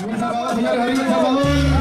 Salvador, señores, David Salvador.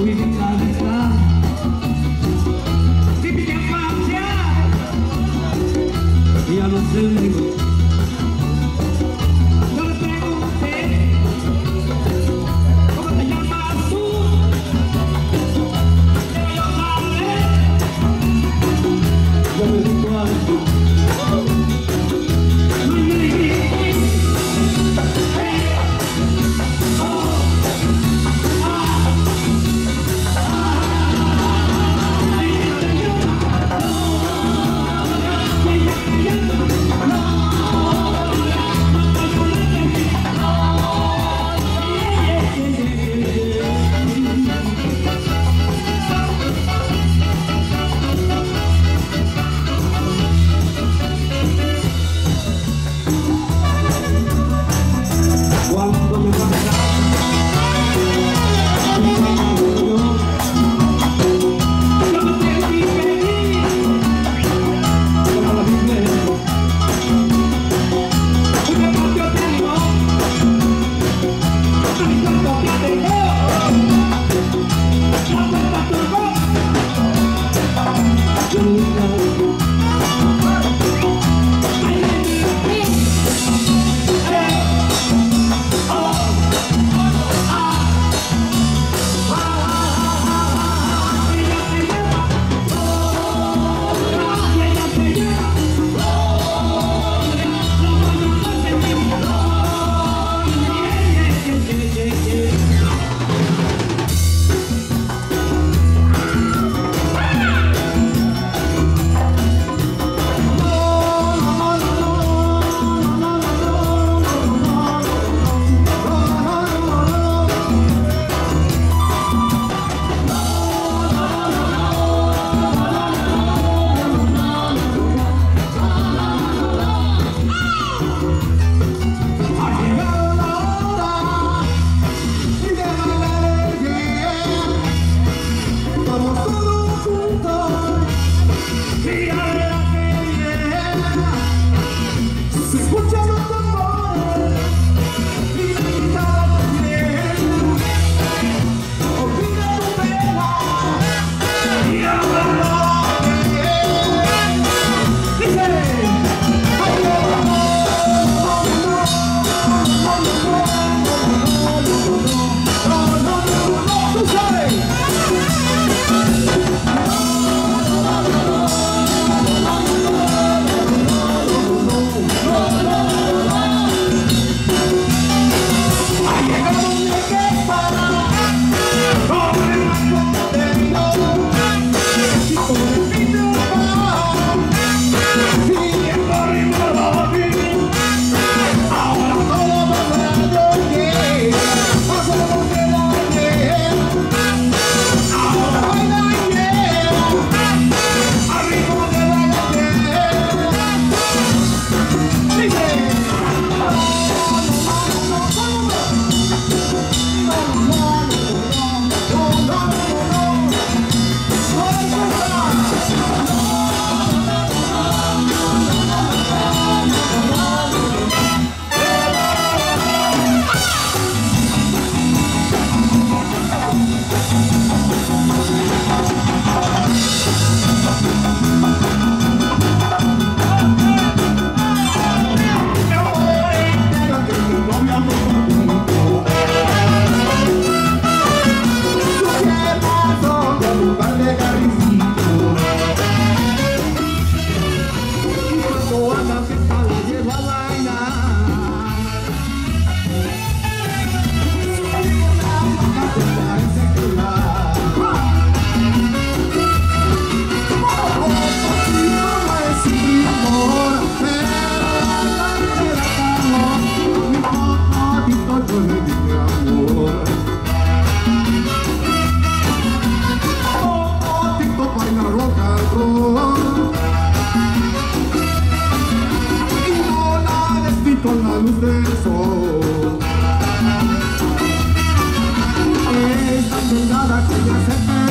We can Então, Mama. con la luz del sol. Es tan delgada que ya se